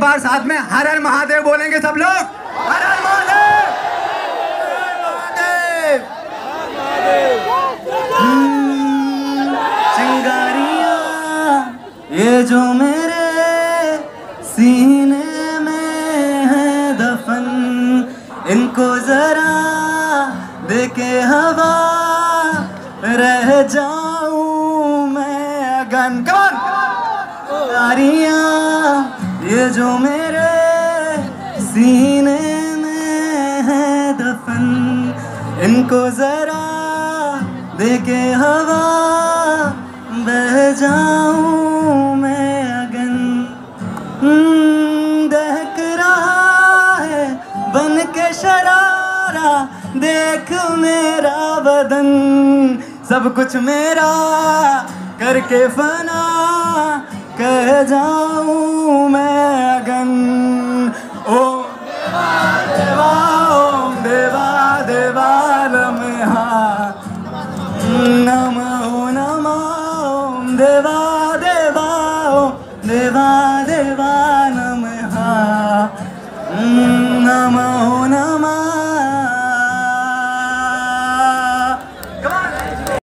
बार साथ में हर हर महादेव बोलेंगे सब लोग। हर हर महादेव। हम्म, ये जो मेरे सीने में है दफन इनको जरा देखे हवा रह जाऊँ मैं अगन। कौन चिंगारियाँ ये जो मेरे सीने में है दफन इनको जरा देके हवा बह जाऊँ मैं अगन। हम्म, दहक रहा है बन के शरारा देख मेरा बदन। सब कुछ मेरा करके फना कह जाऊँ मैं देवा देवा देवा।